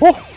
哦。